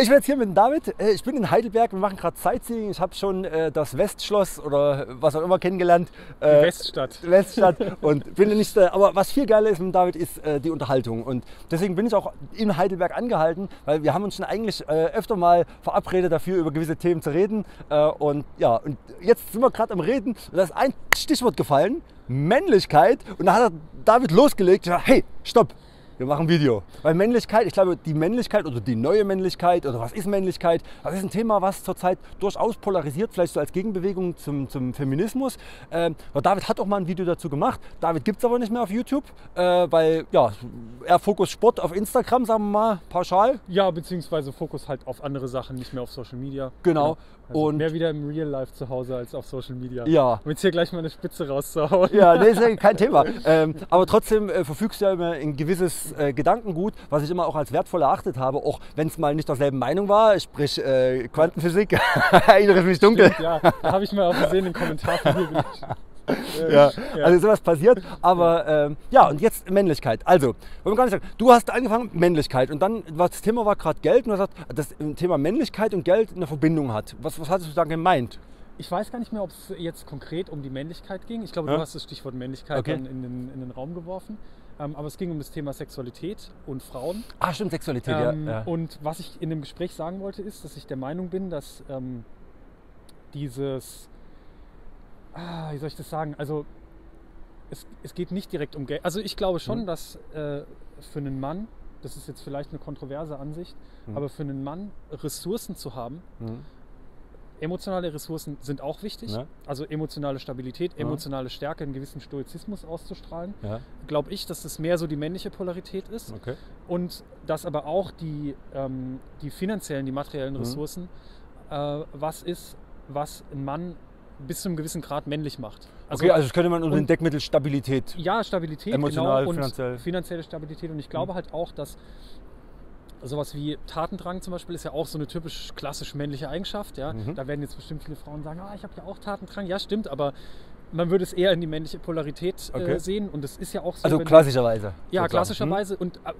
Ich bin jetzt hier mit David. Äh, Ich bin in Heidelberg. Wir machen gerade Sightseeing. Ich habe schon äh, das Westschloss oder was auch immer kennengelernt. Äh, Weststadt. Weststadt und bin nicht, äh, aber was viel geiler ist mit David ist äh, die Unterhaltung und deswegen bin ich auch in Heidelberg angehalten, weil wir haben uns schon eigentlich äh, öfter mal verabredet dafür über gewisse Themen zu reden und ja und jetzt sind wir gerade am Reden und da ist ein Stichwort gefallen, Männlichkeit und da hat David losgelegt, hey, stopp, wir machen ein Video. Weil Männlichkeit, ich glaube, die Männlichkeit oder die neue Männlichkeit oder was ist Männlichkeit, das ist ein Thema, was zurzeit durchaus polarisiert, vielleicht so als Gegenbewegung zum, zum Feminismus. Ähm, David hat auch mal ein Video dazu gemacht. David gibt es aber nicht mehr auf YouTube, äh, weil ja, er Fokus Sport auf Instagram, sagen wir mal, pauschal. Ja, beziehungsweise Fokus halt auf andere Sachen, nicht mehr auf Social Media. Genau. Also Und- mehr wieder im Real Life zu Hause als auf Social Media. Ja. Um jetzt hier gleich mal eine Spitze rauszuhauen. Ja, nee, ist ja kein Thema. Ähm, aber trotzdem äh, verfügst du ja immer ein gewisses äh, Gedankengut, was ich immer auch als wertvoll erachtet habe, auch wenn es mal nicht derselben Meinung war, sprich äh, Quantenphysik, erinnere mich dunkel. Ja, da habe ich mal auf Versehen den Kommentar von dir gelesen. Ja, also sowas passiert. Aber ähm, ja, und jetzt Männlichkeit. Also, wollen wir gar nicht sagen, du hast angefangen mit Männlichkeit und dann, was das Thema war gerade Geld und du hast gesagt, dass das Thema Männlichkeit und Geld eine Verbindung hat. Was, was hattest du da gemeint? Ich weiß gar nicht mehr, ob es jetzt konkret um die Männlichkeit ging. Ich glaube, Ja. du hast das Stichwort Männlichkeit Okay. dann in den, in den Raum geworfen. Ähm, aber es ging um das Thema Sexualität und Frauen. Ah, stimmt, Sexualität, Ähm, ja. ja. Und was ich in dem Gespräch sagen wollte, ist, dass ich der Meinung bin, dass ähm, dieses, ah, wie soll ich das sagen, also es, es geht nicht direkt um Geld. Also ich glaube schon, Mhm. dass äh, für einen Mann, das ist jetzt vielleicht eine kontroverse Ansicht, Mhm. aber für einen Mann Ressourcen zu haben, Mhm. Emotionale Ressourcen sind auch wichtig. Ja. Also emotionale Stabilität, Ja. emotionale Stärke, einen gewissen Stoizismus auszustrahlen. ja, Glaube ich, dass das mehr so die männliche Polarität ist. okay. Und dass aber auch die, ähm, die finanziellen, die materiellen Mhm. Ressourcen äh, was ist, was ein Mann bis zu einem gewissen Grad männlich macht. okay, also das könnte man unter den und- Deckmittel Stabilität. ja, Stabilität, Emotional, genau, und finanziell. finanzielle Stabilität. Und ich glaube halt auch, dass sowas wie Tatendrang zum Beispiel ist ja auch so eine typisch klassisch männliche Eigenschaft. Ja? Mhm. Da werden jetzt bestimmt viele Frauen sagen, ah, ich habe ja auch Tatendrang. Ja, stimmt, aber man würde es eher in die männliche Polarität Okay. äh, sehen. Und es ist ja auch so. Also klassischerweise. Ja, sozusagen. klassischerweise. Und äh,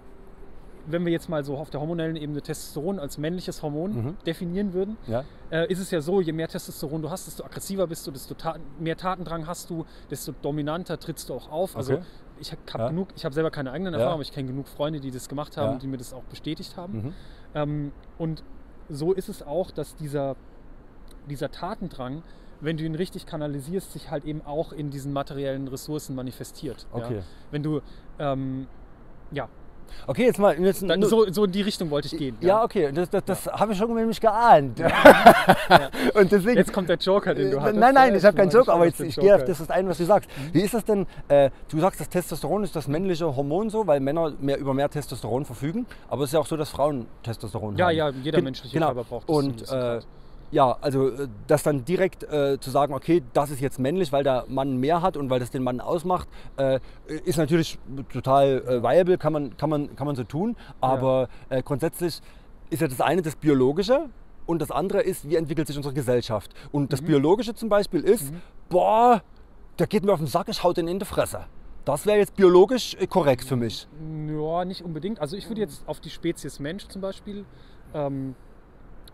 wenn wir jetzt mal so auf der hormonellen Ebene Testosteron als männliches Hormon Mhm. definieren würden? Ja. äh, ist es ja so, je mehr Testosteron du hast, desto aggressiver bist du, desto ta mehr Tatendrang hast du, desto dominanter trittst du auch auf. Also Okay. Ich habe Ja. genug, ich habe selber keine eigenen. Erfahrungen, aber ich kenne genug Freunde, die das gemacht haben, die mir das auch bestätigt haben. Mhm. Ähm, und so ist es auch, dass dieser, dieser Tatendrang, wenn du ihn richtig kanalisierst, sich halt eben auch in diesen materiellen Ressourcen manifestiert. Okay. Wenn du, ähm, ja, Okay, jetzt mal. Jetzt nur- so, so in die Richtung wollte ich gehen. ja, okay, das, das, das habe ich schon nämlich geahnt. Und deswegen. Jetzt kommt der Joker, den du hattest. Nein, nein, Ja, ich habe keinen jetzt mal Joke, aber jetzt, ich gehe auf Joker. das ein, was du sagst. Wie ist das denn? Äh, du sagst, das Testosteron ist das männliche Hormon so, weil Männer mehr, über mehr Testosteron verfügen. Aber es ist ja auch so, dass Frauen Testosteron Ja, haben. ja, jeder Gen- menschliche genau. Körper braucht das Und. Ja, also äh, das dann direkt äh, zu sagen, okay, das ist jetzt männlich, weil der Mann mehr hat und weil das den Mann ausmacht, äh, ist natürlich total äh, viable, kann man, kann, man, kann man so tun. Aber äh, grundsätzlich ist ja das eine das Biologische und das andere ist, wie entwickelt sich unsere Gesellschaft. Und Mhm. das Biologische zum Beispiel ist, boah, der geht mir auf den Sack, ich hau den in die Fresse. Das wäre jetzt biologisch äh, korrekt für mich. Ja, nicht unbedingt. Also ich würde jetzt auf die Spezies Mensch zum Beispiel, ähm,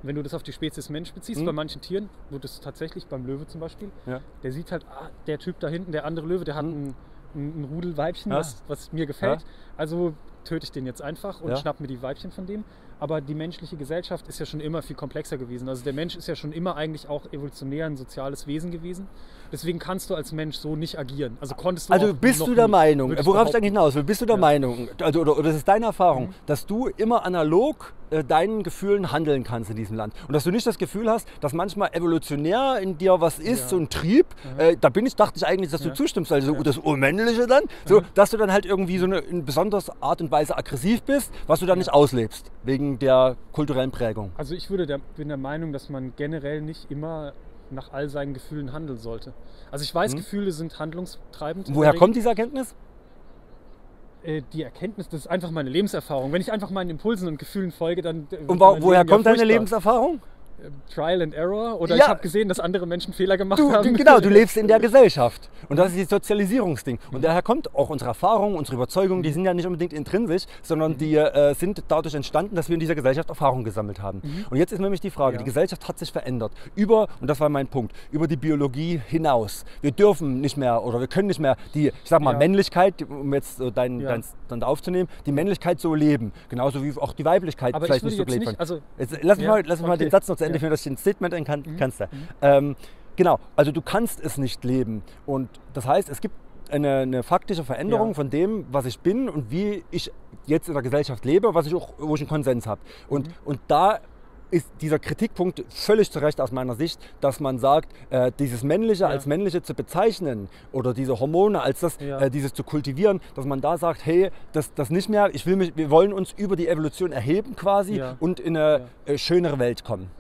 wenn du das auf die Spezies Mensch beziehst, Mhm. bei manchen Tieren, wo das tatsächlich beim Löwe zum Beispiel, Ja. der sieht halt, ah, der Typ da hinten, der andere Löwe, der hat ein, ein, ein Rudel Weibchen, Mhm. Ja. was, was mir gefällt. Ja. Also töte ich den jetzt einfach und schnapp mir die Weibchen von dem. Aber die menschliche Gesellschaft ist ja schon immer viel komplexer gewesen. Also der Mensch ist ja schon immer eigentlich auch evolutionär ein soziales Wesen gewesen. Deswegen kannst du als Mensch so nicht agieren. Also konntest du Also bist du der nie, Meinung, worauf ich eigentlich hinaus will, bist du der Ja. Mhm. Meinung, also, oder, oder das ist deine Erfahrung, dass du immer analog äh, deinen Gefühlen handeln kannst in diesem Land und dass du nicht das Gefühl hast, dass manchmal evolutionär in dir was ist, Ja. so ein Trieb, äh, da bin ich, dachte ich eigentlich, dass du Ja. zustimmst, also das Unmännliche dann, so, dass du dann halt irgendwie so eine in besonderer Art und Weise aggressiv bist, was du dann nicht auslebst, wegen der kulturellen Prägung. Also ich würde der, bin der Meinung, dass man generell nicht immer nach all seinen Gefühlen handeln sollte. Also ich weiß, Gefühle sind handlungstreibend. Woher kommt diese Erkenntnis? Äh, die Erkenntnis, das ist einfach meine Lebenserfahrung. Wenn ich einfach meinen Impulsen und Gefühlen folge, dann. äh, Und woher Leben ja kommt deine furchtbar. Lebenserfahrung? Trial and Error oder Ja. ich habe gesehen, dass andere Menschen Fehler gemacht Du, haben. genau, du lebst in der Gesellschaft. Und das ist das Sozialisierungsding. Und daher kommt auch unsere Erfahrung, unsere Überzeugungen, die sind ja nicht unbedingt intrinsisch, sondern die äh, sind dadurch entstanden, dass wir in dieser Gesellschaft Erfahrung gesammelt haben. Und jetzt ist nämlich die Frage, Ja. die Gesellschaft hat sich verändert. Über, und das war mein Punkt, über die Biologie hinaus. Wir dürfen nicht mehr oder wir können nicht mehr die, ich sag mal, Ja. Männlichkeit, um jetzt äh, dein, Ja. dein Stand aufzunehmen, die Männlichkeit so leben. Genauso wie auch die Weiblichkeit Aber ich vielleicht nicht so wird. also- Jetzt, lass mich mal, lass mich mal okay. den Satz noch zu Ende Ja. Mhm. dass ich den Statement ein kann, kannst. du. Ähm, genau, also du kannst es nicht leben. Und das heißt, es gibt eine, eine faktische Veränderung Ja. von dem, was ich bin und wie ich jetzt in der Gesellschaft lebe, was ich auch, wo ich einen Konsens habe. Und, Mhm. und da ist dieser Kritikpunkt völlig zu Recht aus meiner Sicht, dass man sagt, äh, dieses Männliche Ja. als Männliche zu bezeichnen oder diese Hormone als das, Ja. äh, dieses zu kultivieren, dass man da sagt, hey, das, das nicht mehr, ich will mich, wir wollen uns über die Evolution erheben quasi Ja. und in eine äh, schönere Welt kommen.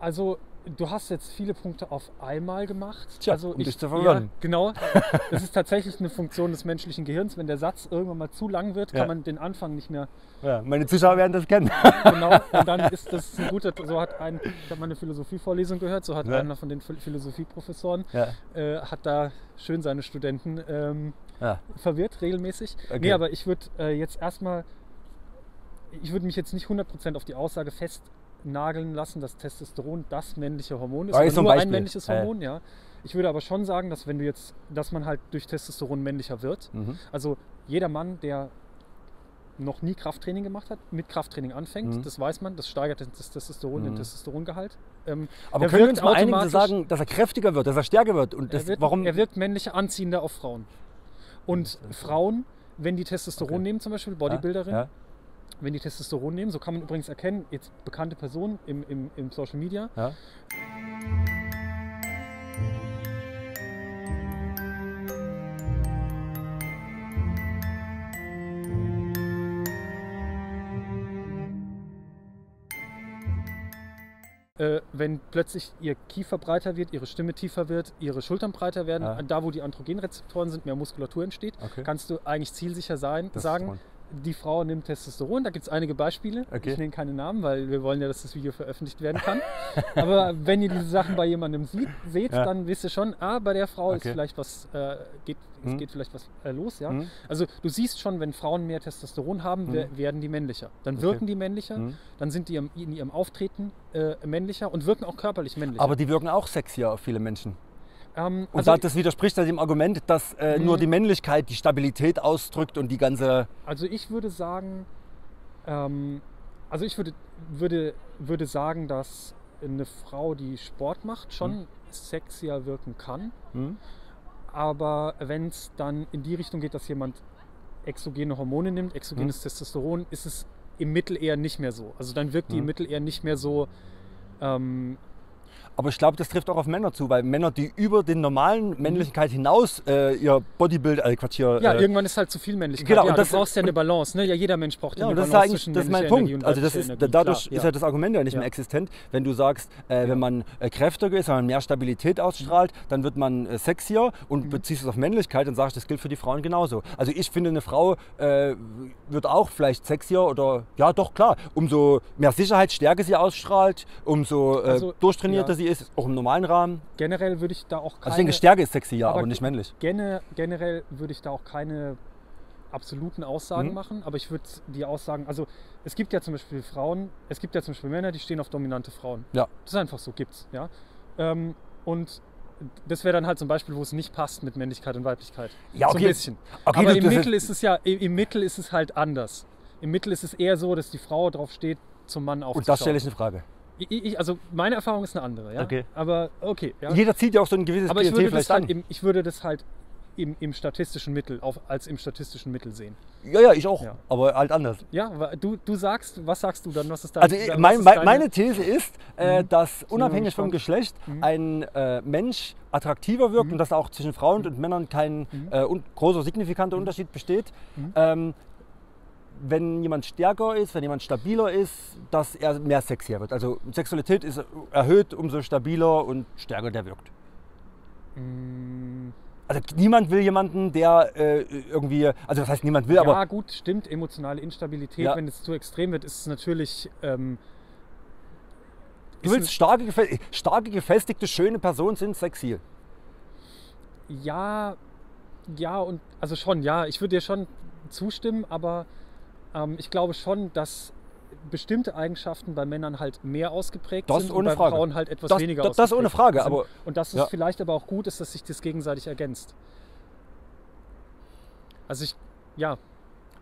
Also, du hast jetzt viele Punkte auf einmal gemacht. Tja, also um dich zu verwirren. Ja, genau. Das ist tatsächlich eine Funktion des menschlichen Gehirns. Wenn der Satz irgendwann mal zu lang wird, kann Ja. man den Anfang nicht mehr Ja, meine Zuschauer werden das kennen. genau. Und dann ist das ein guter. So hat ein, ich habe mal eine Philosophievorlesung gehört. So hat Ja. einer von den Phil- Philosophieprofessoren äh, hat da schön seine Studenten ähm, verwirrt regelmäßig. Okay. Nee, aber ich würde äh, jetzt erstmal, ich würde mich jetzt nicht 100% auf die Aussage festnageln lassen, dass Testosteron das männliche Hormon ist. Aber ist ein nur ein Beispiel. männliches Ja, ja. Hormon, ja. Ich würde aber schon sagen, dass wenn du jetzt, dass man halt durch Testosteron männlicher wird. Mhm. Also jeder Mann, der noch nie Krafttraining gemacht hat, mit Krafttraining anfängt, Mhm. das weiß man, das steigert das Testosteron, den Mhm. Testosterongehalt. Ähm, Aber er können wir uns mal einigen sagen, dass er kräftiger wird, dass er stärker wird? Und das, er, wird, warum? er wirkt männlicher anziehender auf Frauen. Und Frauen, wenn die Testosteron Okay. nehmen, zum Beispiel Bodybuilderin, Ja, wenn die Testosteron nehmen, so kann man übrigens erkennen, jetzt bekannte Personen im, im, im Social Media, ja. äh, wenn plötzlich ihr Kiefer breiter wird, ihre Stimme tiefer wird, ihre Schultern breiter werden, Ja. da wo die Androgenrezeptoren sind, mehr Muskulatur entsteht, Okay. kannst du eigentlich zielsicher sein, Das sagen. Die Frau nimmt Testosteron. Da gibt es einige Beispiele. Okay. Ich nenne keine Namen, weil wir wollen ja, dass das Video veröffentlicht werden kann. Aber wenn ihr diese Sachen bei jemandem sieht, seht, Ja. dann wisst ihr schon, ah, bei der Frau ist Okay. vielleicht was, äh, geht, es Mhm. geht vielleicht was äh, los. Ja? Mhm. Also du siehst schon, wenn Frauen mehr Testosteron haben, wer- werden die männlicher. Dann Okay. wirken die männlicher, Mhm. dann sind die in ihrem Auftreten äh, männlicher und wirken auch körperlich männlicher. Aber die wirken auch sexier auf viele Menschen. Ähm, Und also, da- das widerspricht ja dem Argument, dass äh, nur Mhm. die Männlichkeit die Stabilität ausdrückt und die ganze. also ich würde sagen, ähm, also ich würde, würde, würde sagen, dass eine Frau, die Sport macht, schon Mhm. sexier wirken kann. Hm? Aber wenn es dann in die Richtung geht, dass jemand exogene Hormone nimmt, exogenes Mhm. Testosteron, ist es im Mittel eher nicht mehr so. Also dann wirkt die im Mhm. Mittel eher nicht mehr so. Ähm, Aber ich glaube, das trifft auch auf Männer zu, weil Männer, die über den normalen Männlichkeit hinaus äh, ihr Bodybuild, äh, Quatsch hier. ja, äh, irgendwann ist halt zu viel Männlichkeit. genau, ja, und das- du brauchst ja eine Balance. Ne? Ja, jeder Mensch braucht Ja, eine das ist, Balance eigentlich, zwischen das ist mein Punkt. Energie also das ist, Energie. dadurch Klar, ist ja das Argument ja nicht mehr existent. Wenn du sagst, äh, wenn man äh, kräftiger ist, wenn man mehr Stabilität ausstrahlt, dann wird man sexier und Mhm. beziehst es auf Männlichkeit und sagst, das gilt für die Frauen genauso. Also ich finde, eine Frau wird auch vielleicht sexier oder, ja doch klar, umso mehr Sicherheit, Stärke sie ausstrahlt, umso Also, durchtrainierter sie ist, auch im normalen Rahmen. Generell würde ich da auch keine. Also ich denke, Stärke ist sexy, ja, aber, aber nicht männlich. Gene, generell würde ich da auch keine absoluten Aussagen Mhm. machen, aber ich würde die Aussagen, also es gibt ja zum Beispiel Frauen, es gibt ja zum Beispiel Männer, die stehen auf dominante Frauen. Ja. Das ist einfach so, gibt's, ja. Ähm, und das wäre dann halt zum Beispiel, wo es nicht passt mit Männlichkeit und Weiblichkeit. Ja, So okay. ein bisschen. Okay, aber du- im Mittel ist es ja, im Mittel ist es halt anders. Im Mittel ist es eher so, dass die Frau drauf steht, zum Mann aufzuschauen. Und das stelle ich in Frage. Ich, ich, also meine Erfahrung ist eine andere, ja. Okay. Aber okay, ja. Jeder zieht ja auch so ein gewisses Aber ich würde, das halt an. im, ich würde das halt im, im statistischen Mittel, auf, als im statistischen Mittel sehen. Ja, ja, ich auch, Ja. aber halt anders. Ja, du, du sagst, was sagst du dann? Was ist dein, Also was mein, deine- meine These ist, äh, Mhm. dass unabhängig vom. Geschlecht Mhm. ein äh, Mensch attraktiver wirkt Mhm. und dass auch zwischen Frauen und Männern kein Mhm. äh, un großer signifikanter Unterschied besteht. Mhm. Ähm, wenn jemand stärker ist, wenn jemand stabiler ist, dass er mehr sexier wird. Also Sexualität ist erhöht, umso stabiler und stärker der wirkt. Mm, Also niemand will jemanden, der äh, irgendwie, also das heißt niemand will, ja, aber gut, stimmt. Emotionale Instabilität, Ja. wenn es zu extrem wird, ist es natürlich. Ähm, Du willst starke, starke, gefestigte, schöne Personen sind sexy. Ja, ja und also schon, ja, ich würde dir schon zustimmen, aber ähm, ich glaube schon, dass bestimmte Eigenschaften bei Männern halt mehr ausgeprägt Das sind ohne und bei Frage. Frauen halt etwas Das- weniger das- das ohne ausgeprägt Frage, sind. aber- und dass es ja. vielleicht aber auch gut ist, dass sich das gegenseitig ergänzt. Also ich, ja,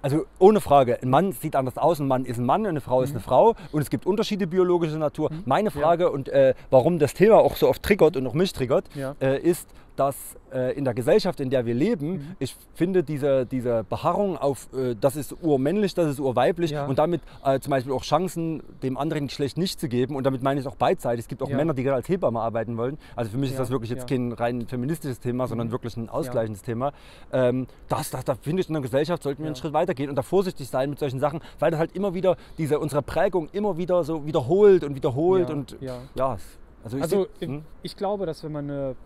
Also ohne Frage, ein Mann sieht anders aus, ein Mann ist ein Mann, eine Frau ist eine Frau und es gibt Unterschiede biologischer Natur. Meine Frage und äh, warum das Thema auch so oft triggert und auch mich triggert, Ja. äh, ist, dass äh, in der Gesellschaft, in der wir leben, Mhm. ich finde diese, diese Beharrung auf, äh, das ist urmännlich, das ist urweiblich Ja. und damit äh, zum Beispiel auch Chancen dem anderen Geschlecht nicht zu geben und damit meine ich auch beidseitig. Es gibt auch Ja. Männer, die gerne als Hebamme arbeiten wollen. Also für mich ist Ja, das wirklich jetzt kein rein feministisches Thema, sondern Mhm. wirklich ein ausgleichendes Thema. Ähm, das, das, da finde ich in der Gesellschaft sollten wir einen. Schritt weitergehen und da vorsichtig sein mit solchen Sachen, weil das halt immer wieder diese unsere Prägung immer wieder so wiederholt und wiederholt und ja. also, ich Also ich, hm? ich glaube, dass wenn man eine,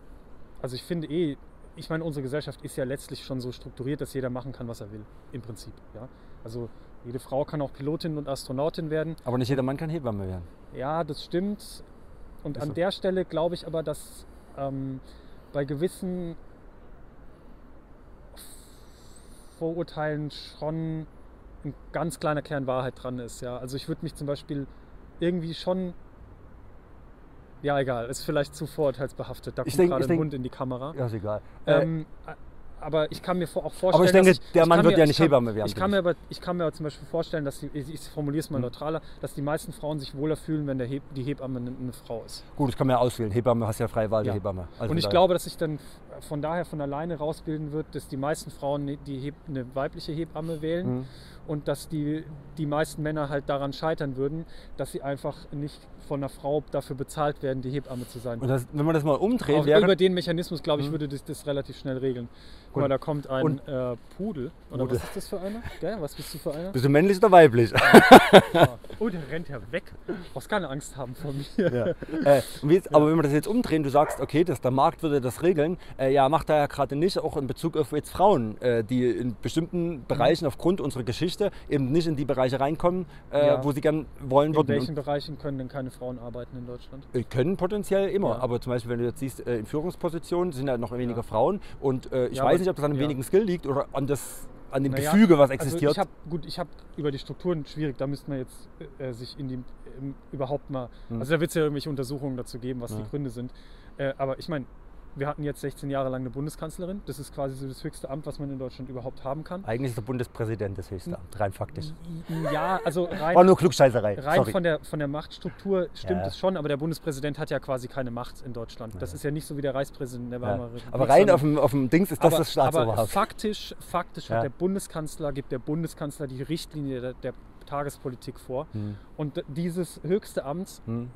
also ich finde eh, ich meine, unsere Gesellschaft ist ja letztlich schon so strukturiert, dass jeder machen kann, was er will, im Prinzip. Ja? Also jede Frau kann auch Pilotin und Astronautin werden. aber nicht jeder Mann kann Hebamme werden. Ja, das stimmt. Und Ist an so. der Stelle glaube ich aber, dass ähm, bei gewissen Vorurteilen schon ein ganz kleiner Kern Wahrheit dran ist. Ja? Also ich würde mich zum Beispiel irgendwie schon. Ja, egal, ist vielleicht zu vorurteilsbehaftet. Da Ich kommt denk- gerade ich ein denk- Hund in die Kamera. Ja, ist egal. Äh, Ähm, aber ich kann mir auch vorstellen. aber ich denge, dass der ich Mann wird mir, ja ich nicht Hebamme werden. Ich kann, mir aber, ich kann mir aber zum Beispiel vorstellen, dass die, ich, ich formuliere es mal Hm. neutraler, dass die meisten Frauen sich wohler fühlen, wenn der Heb, die Hebamme eine, eine Frau ist. Gut, das kann man ja auswählen. Hebamme hast ja freie Wahl der Ja. Hebamme. Also Und ich da- glaube, dass sich dann von daher von alleine rausbilden wird, dass die meisten Frauen ne- die Heb, eine weibliche Hebamme wählen Hm. Und dass die, die meisten Männer halt daran scheitern würden, dass sie einfach nicht von einer Frau dafür bezahlt werden, die Hebamme zu sein. Und das, wenn man das mal umdreht, Auch wäre über den Mechanismus, glaube ich, Hm. würde das, das relativ schnell regeln. Guck mal, da kommt ein Und- äh, Pudel. Oder Pudel. was ist das für einer? Gell? Was bist du für einer? bist du männlich oder weiblich? Oh, der rennt ja weg. Du brauchst keine Angst haben vor mir. Ja. äh, jetzt, aber wenn wir das jetzt umdrehen, du sagst, okay, das, der Markt würde das regeln, äh, ja, macht er ja gerade nicht, auch in Bezug auf jetzt Frauen, äh, die in bestimmten Bereichen aufgrund unserer Geschichte eben nicht in die Bereiche reinkommen, äh, Ja. wo sie gern wollen In würden. welchen Bereichen können denn keine Frauen arbeiten in Deutschland? Äh, können potenziell immer, Ja. aber zum Beispiel, wenn du jetzt siehst, äh, in Führungspositionen sind halt noch weniger Ja. Frauen und äh, ich weiß nicht, ob das an einem ja. wenigen Skill liegt oder an, das, an dem Naja, Gefüge, was Also existiert. ich habe gut, ich habe über die Strukturen schwierig. Da müsste man jetzt äh, sich in die ähm, überhaupt mal. Hm. Also da wird es ja irgendwelche Untersuchungen dazu geben, was die Gründe sind. Äh, aber ich meine, wir hatten jetzt 16 Jahre lang eine Bundeskanzlerin. Das ist quasi so das höchste Amt, was man in Deutschland überhaupt haben kann. Eigentlich ist der Bundespräsident das höchste Amt, rein faktisch. Ja, also rein, War nur Klugscheißerei. rein Sorry. von der, von der Machtstruktur stimmt Ja. es schon, aber der Bundespräsident hat ja quasi keine Macht in Deutschland. Das Ja. ist ja nicht so wie der Reichspräsident der ja. Weimarer Republik. Aber rein auf dem, auf dem Dings ist das aber, das aber Staatsoberhaupt. faktisch, faktisch Ja. hat der Bundeskanzler, gibt der Bundeskanzler die Richtlinie der, der Tagespolitik vor. Hm. Und dieses höchste Amt, Hm.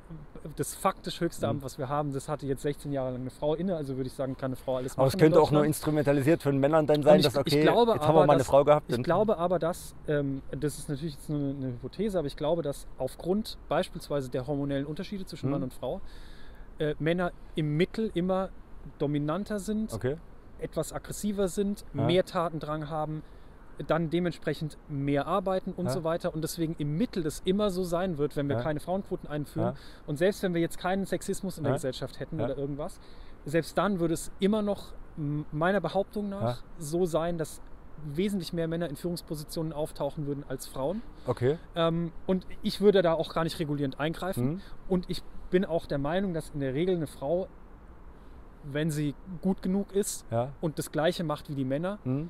das faktisch höchste Mhm. Amt, was wir haben, das hatte jetzt 16 Jahre lang eine Frau inne. Also würde ich sagen, kann eine Frau alles machen. Aber es könnte auch nur instrumentalisiert von Männern dann sein, ich- dass ich okay, glaube jetzt haben wir aber, mal eine dass- Frau gehabt. Ich glaube aber, dass, ähm, das ist natürlich jetzt nur eine, eine Hypothese, aber ich glaube, dass aufgrund beispielsweise der hormonellen Unterschiede zwischen Mhm. Mann und Frau äh, Männer im Mittel immer dominanter sind, Okay. etwas aggressiver sind, Ja. mehr Tatendrang haben, dann dementsprechend mehr arbeiten und Ja. so weiter und deswegen im Mittel das immer so sein wird, wenn wir Ja. keine Frauenquoten einführen Ja. und selbst wenn wir jetzt keinen Sexismus in der. Gesellschaft hätten oder irgendwas, selbst dann würde es immer noch meiner Behauptung nach so sein, dass wesentlich mehr Männer in Führungspositionen auftauchen würden als Frauen. Okay. Ähm, und ich würde da auch gar nicht regulierend eingreifen. Hm. Und ich bin auch der Meinung, dass in der Regel eine Frau, wenn sie gut genug ist und das Gleiche macht wie die Männer, Hm.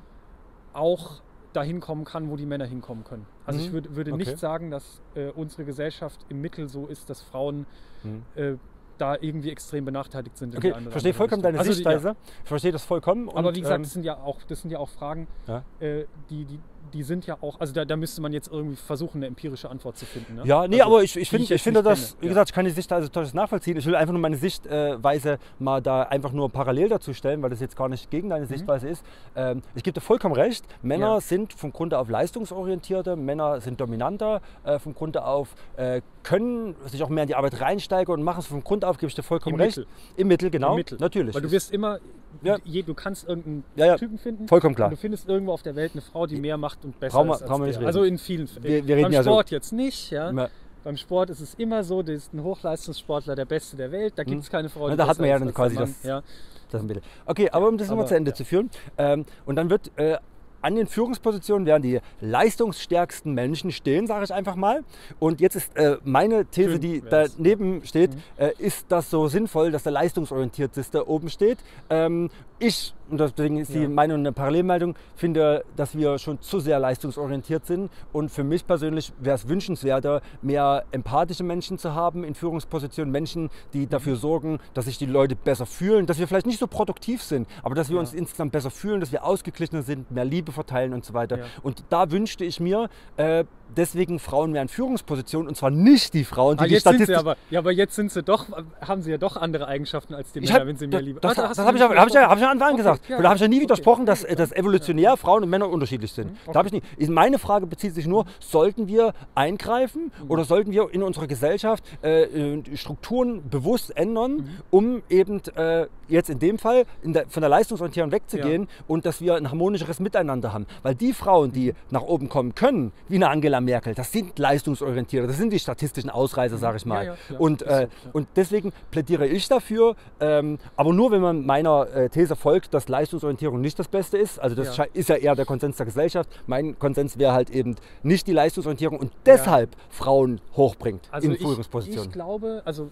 auch dahin kommen kann, wo die Männer hinkommen können. Also Mhm. ich würd, würde Okay. nicht sagen, dass äh, unsere Gesellschaft im Mittel so ist, dass Frauen Hm. äh, da irgendwie extrem benachteiligt sind. in Okay, ich verstehe vollkommen Richtung. deine Also Sichtweise. Ich verstehe das vollkommen. Ja. Aber und, wie gesagt, ähm, das sind ja auch, das sind ja auch Fragen, Ja. äh, die, die, die sind ja auch, also da, da müsste man jetzt irgendwie versuchen, eine empirische Antwort zu finden. Ne? Ja, nee, also, aber ich, ich, find, ich, jetzt finde das, kenne. wie gesagt, ich kann die Sichtweise total nachvollziehen. Ich will einfach nur meine Sichtweise mal da einfach nur parallel dazu stellen, weil das jetzt gar nicht gegen deine Sichtweise ist. Ähm, ich gebe dir vollkommen recht. Männer Mhm. Ja. sind vom Grunde auf leistungsorientierter, Männer sind dominanter, äh, vom Grunde auf äh, können sich auch mehr in die Arbeit reinsteigen und machen es vom Grund auf, gebe ich dir vollkommen Im recht. Mittel. Im Mittel, genau. Im Mittel. Natürlich. Weil du wirst immer, Ja. du kannst irgendeinen Ja, ja, Typen finden. vollkommen klar. Du findest irgendwo auf der Welt eine Frau, die mehr macht und besser wir- ist als der. nicht reden. Also in vielen Fällen. Wir- wir reden Beim ja so- Sport jetzt nicht, ja. Ja. beim Sport ist es immer so, das ist ein Hochleistungssportler der Beste der Welt, da gibt es keine Frau, die da hat man ja dann quasi Mann. das- Ja. Das bitte. Okay, aber um das nochmal zu Ende zu führen. Ähm, und dann wird äh, an den Führungspositionen werden die leistungsstärksten Menschen stehen, sage ich einfach mal. Und jetzt ist äh, meine These, Schön die daneben steht, Mhm. äh, ist das so sinnvoll, dass der leistungsorientierteste oben steht? Ähm, ich, und deswegen ist die Ja. Meinung eine Parallelmeldung, finde, dass wir schon zu sehr leistungsorientiert sind. Und für mich persönlich wäre es wünschenswerter, mehr empathische Menschen zu haben in Führungspositionen, Menschen, die Mhm. dafür sorgen, dass sich die Leute besser fühlen, dass wir vielleicht nicht so produktiv sind, aber dass wir Ja. uns insgesamt besser fühlen, dass wir ausgeglichener sind, mehr Liebe verteilen und so weiter. Ja. Und da wünschte ich mir äh, deswegen Frauen mehr in Führungspositionen und zwar nicht die Frauen, die Ah, die Statistik sie aber, ja, aber jetzt sind sie doch, haben sie ja doch andere Eigenschaften als die Männer, hab, wenn sie das, mehr Liebe. das, Ah, da das, habe ich, nicht hab ich, ja- hab ich ja Anfang Okay, gesagt. ja, da habe ich ja nie okay, widersprochen, dass, okay, dass evolutionär Frauen und Männer unterschiedlich sind. okay. Da habe ich nie. Ist- Meine Frage bezieht sich nur, sollten wir eingreifen Mhm. oder sollten wir in unserer Gesellschaft äh, äh, Strukturen bewusst ändern, Mhm. um eben äh, jetzt in dem Fall in der, von der Leistungsorientierung wegzugehen und dass wir ein harmonischeres Miteinander haben. Weil die Frauen, die nach oben kommen können, wie eine Angela Merkel, das sind leistungsorientierte, das sind die statistischen Ausreißer, sage ich mal. Ja, ja, und, äh, und deswegen plädiere ich dafür, ähm, aber nur wenn man meiner äh, These folgt, dass Leistungsorientierung nicht das Beste ist. Also das ist ja eher der Konsens der Gesellschaft. Mein Konsens wäre halt eben nicht die Leistungsorientierung und deshalb Frauen hochbringt Also in ich, Führungspositionen. ich glaube, also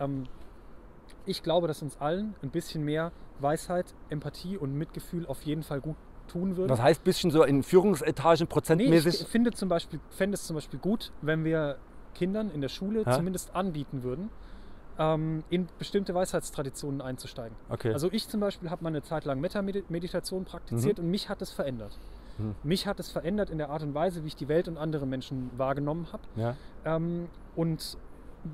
ähm, ich glaube, dass uns allen ein bisschen mehr Weisheit, Empathie und Mitgefühl auf jeden Fall gut tun würde. Was heißt bisschen so in Führungsetagen Nee, prozentmäßig? ich finde zum Beispiel, fände es zum Beispiel gut, wenn wir Kindern in der Schule Ja. zumindest anbieten würden, ähm, in bestimmte Weisheitstraditionen einzusteigen. okay. Also ich zum Beispiel habe mal eine Zeit lang Metta-Meditation praktiziert und mich hat es verändert. Mhm. Mich hat es verändert in der Art und Weise, wie ich die Welt und andere Menschen wahrgenommen habe. ja. Ähm, und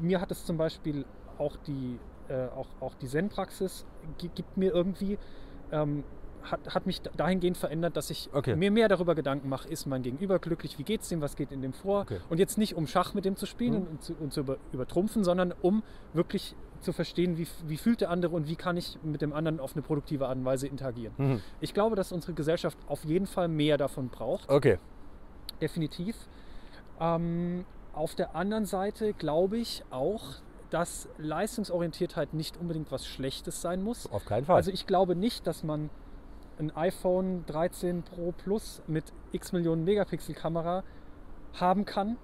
mir hat es zum Beispiel auch die, äh, auch, auch die Zen-Praxis gi- gibt mir irgendwie, ähm, hat, hat mich dahingehend verändert, dass ich Okay. mir mehr darüber Gedanken mache, ist mein Gegenüber glücklich, wie geht es dem, was geht in dem vor. Okay. Und jetzt nicht um Schach mit dem zu spielen Mhm. und, zu, und zu über, übertrumpfen, sondern um wirklich zu verstehen, wie, wie fühlt der andere und wie kann ich mit dem anderen auf eine produktive Art und Weise interagieren. Mhm. Ich glaube, dass unsere Gesellschaft auf jeden Fall mehr davon braucht Okay. definitiv. Ähm, auf der anderen Seite glaube ich auch, dass Leistungsorientiertheit nicht unbedingt was Schlechtes sein muss. Auf keinen Fall. Also ich glaube nicht, dass man ein iPhone 13 Pro Plus mit x Millionen Megapixel Kamera haben kann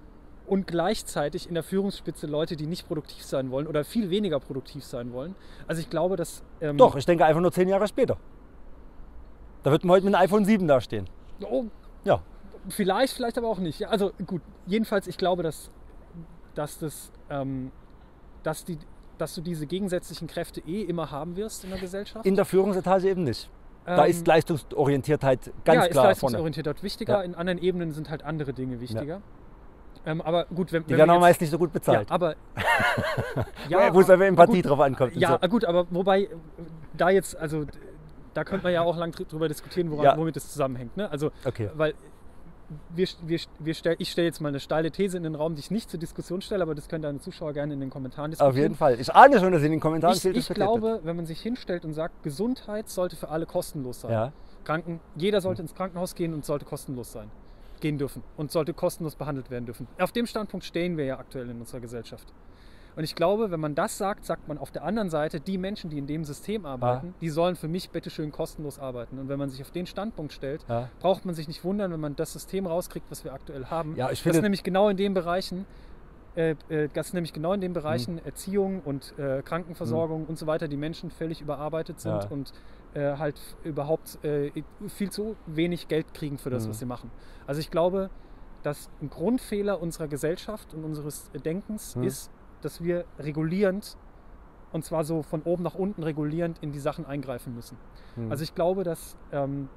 und gleichzeitig in der Führungsspitze Leute, die nicht produktiv sein wollen oder viel weniger produktiv sein wollen. Also ich glaube, dass ähm, Doch, ich denke einfach nur zehn Jahre später. Da wird man heute mit einem iPhone 7 dastehen. Oh, Ja. Vielleicht, vielleicht aber auch nicht. Ja, also gut, jedenfalls, ich glaube, dass, dass, das, ähm, dass, die, dass du diese gegensätzlichen Kräfte eh immer haben wirst in der Gesellschaft. In der Führungsetage eben nicht. Da Ähm, ist Leistungsorientiertheit ganz ja, ist klar vorne. leistungsorientiert dort wichtiger. Ja. In anderen Ebenen sind halt andere Dinge wichtiger. Ähm, aber gut, wenn, Die wenn werden aber meist nicht so gut Ja, bezahlt. aber. Ja, wo es aber Empathie gut, drauf ankommt. Ja, so. gut, aber wobei, da jetzt, also da könnte man ja auch lang dr- drüber diskutieren, woran, Ja. womit das zusammenhängt. Ne? Also, Okay. weil wir, wir, wir stell, ich stelle jetzt mal eine steile These in den Raum, die ich nicht zur Diskussion stelle, aber das können deine Zuschauer gerne in den Kommentaren diskutieren. Auf jeden Fall. Ich ahne schon, dass in den Kommentaren Ich, ich wird. glaube, wenn man sich hinstellt und sagt, Gesundheit sollte für alle kostenlos sein. Ja. Kranken, jeder sollte ins Krankenhaus gehen und sollte kostenlos sein. Gehen dürfen und sollte kostenlos behandelt werden dürfen. Auf dem Standpunkt stehen wir ja aktuell in unserer Gesellschaft. Und ich glaube, wenn man das sagt, sagt man auf der anderen Seite, die Menschen, die in dem System arbeiten, die sollen für mich bitteschön kostenlos arbeiten. Und wenn man sich auf den Standpunkt stellt, Ja. braucht man sich nicht wundern, wenn man das System rauskriegt, was wir aktuell haben. Ja, ich das finde- ist nämlich genau in den Bereichen, äh, äh, das ist nämlich genau in den Hm. Bereichen Erziehung und äh, Krankenversorgung und so weiter, die Menschen völlig überarbeitet sind Ja. und äh, halt überhaupt äh, viel zu wenig Geld kriegen für das, Mhm. was sie machen. Also ich glaube, dass ein Grundfehler unserer Gesellschaft und unseres Denkens Mhm. ist, dass wir regulierend und zwar so von oben nach unten regulierend in die Sachen eingreifen müssen. Hm. Also ich glaube, dass ähm,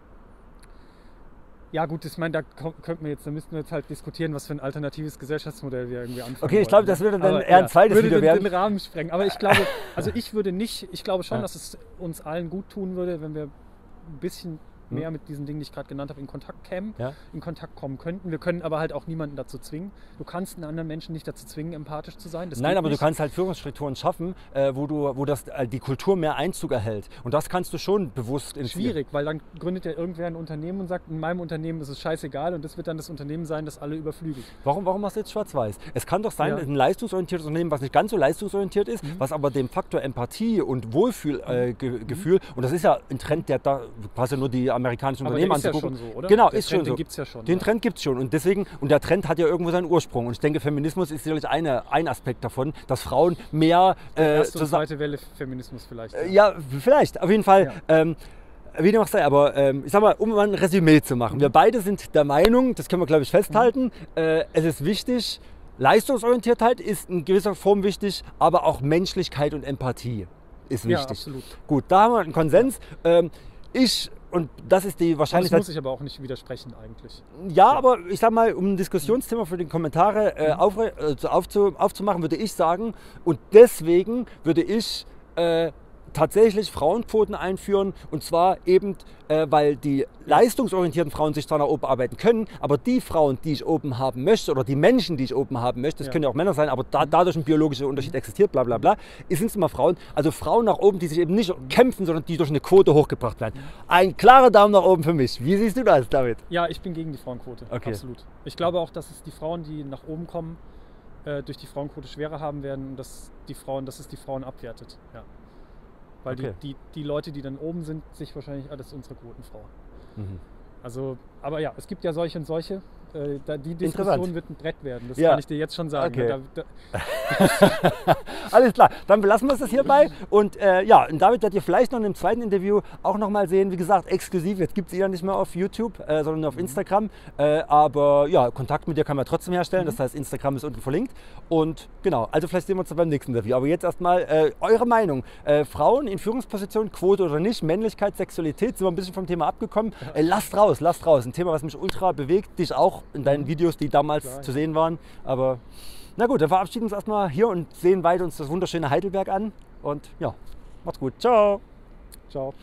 ja gut, ich meine, da könnten wir jetzt, da müssten wir jetzt halt diskutieren, was für ein alternatives Gesellschaftsmodell wir irgendwie anfangen. Okay, ich glaube, wollen, das ne? würde dann Aber, eher ein zweites würde Video den, werden. den Rahmen sprengen. Aber ich glaube, also ich würde nicht, ich glaube schon, Ja. dass es uns allen gut tun würde, wenn wir ein bisschen mehr mit diesen Dingen, die ich gerade genannt habe, in Kontakt kämen, Ja. in Kontakt kommen könnten. Wir können aber halt auch niemanden dazu zwingen. Du kannst einen anderen Menschen nicht dazu zwingen, empathisch zu sein. Das Nein, aber nicht. du kannst halt Führungsstrukturen schaffen, äh, wo, du, wo das, äh, die Kultur mehr Einzug erhält. Und das kannst du schon bewusst in Schwierig, weil dann gründet ja irgendwer ein Unternehmen und sagt, in meinem Unternehmen ist es scheißegal und das wird dann das Unternehmen sein, das alle überflügelt. Warum, warum machst du jetzt schwarz-weiß? Es kann doch sein, Ja. Mhm. ein leistungsorientiertes Unternehmen, was nicht ganz so leistungsorientiert ist, was aber dem Faktor Empathie und Wohlfühlgefühl, äh, Gefühl, und das ist ja ein Trend, der da quasi nur die amerikanischen. Aber Unternehmen ist ja anzugucken. schon so, oder? Genau, Der ist Trend, schon so. den gibt's ja schon, Den ja. Trend gibt es schon. Und deswegen, und der Trend hat ja irgendwo seinen Ursprung. Und ich denke, Feminismus ist sicherlich eine, ein Aspekt davon, dass Frauen mehr äh, Erste und zweite Welle Feminismus vielleicht. äh, Ja, vielleicht, auf jeden Fall. Ja. Ähm, wie dem auch sei, aber ähm, ich sag mal, um mal ein Resümee zu machen. Wir beide sind der Meinung, das können wir glaube ich festhalten, äh, es ist wichtig, Leistungsorientiertheit ist in gewisser Form wichtig, aber auch Menschlichkeit und Empathie ist Ja, wichtig. absolut. Gut, da haben wir einen Konsens. Ähm, ich, und das ist die Das Wahrscheinlichkeit. muss ich aber auch nicht widersprechen eigentlich. Ja, aber ich sag mal, um ein Diskussionsthema für die Kommentare äh, Mhm. aufre- äh, zu- aufzu, aufzumachen, würde ich sagen, und deswegen würde ich äh, tatsächlich Frauenquoten einführen. Und zwar eben, äh, weil die leistungsorientierten Frauen sich zwar nach oben arbeiten können, aber die Frauen, die ich oben haben möchte, oder die Menschen, die ich oben haben möchte, das Ja. können ja auch Männer sein, aber da, dadurch ein biologischer Unterschied existiert, bla bla bla, sind es immer Frauen. Also Frauen nach oben, die sich eben nicht kämpfen, sondern die durch eine Quote hochgebracht werden. Ein klarer Daumen nach oben für mich. Wie siehst du das, David? Ja, ich bin gegen die Frauenquote. Okay. Absolut. Ich glaube auch, dass es die Frauen, die nach oben kommen, äh, durch die Frauenquote schwerer haben werden und dass die Frauen, dass es die Frauen abwertet. Ja. Weil Okay. die, die, die Leute, die dann oben sind, sich wahrscheinlich, ah, das ist unsere Quotenfrau. Mhm. Also, aber ja, es gibt ja solche und solche. Äh, da, die. Diskussion wird ein Brett werden, das Ja. kann ich dir jetzt schon sagen. Okay. Da, da, Alles klar, dann belassen wir es das hierbei. Und äh, ja, und David werdet ihr vielleicht noch in einem zweiten Interview auch nochmal sehen. Wie gesagt, exklusiv. Jetzt gibt es ihn ja nicht mehr auf YouTube, äh, sondern nur auf Instagram. Äh, aber ja, Kontakt mit dir kann man trotzdem herstellen. Das heißt, Instagram ist unten verlinkt. Und genau, also vielleicht sehen wir uns dann beim nächsten Interview. Aber jetzt erstmal äh, eure Meinung. Äh, Frauen in Führungspositionen, Quote oder nicht, Männlichkeit, Sexualität, sind wir ein bisschen vom Thema abgekommen. Lasst raus, lasst raus. Ein Thema, was mich ultra bewegt. Dich auch in deinen Videos, die damals Klar, zu sehen waren. Aber na gut, dann verabschieden wir uns erstmal hier und sehen weiter uns das wunderschöne Heidelberg an. Und ja, macht's gut. Ciao. ciao.